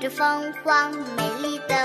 这凤凰美丽的。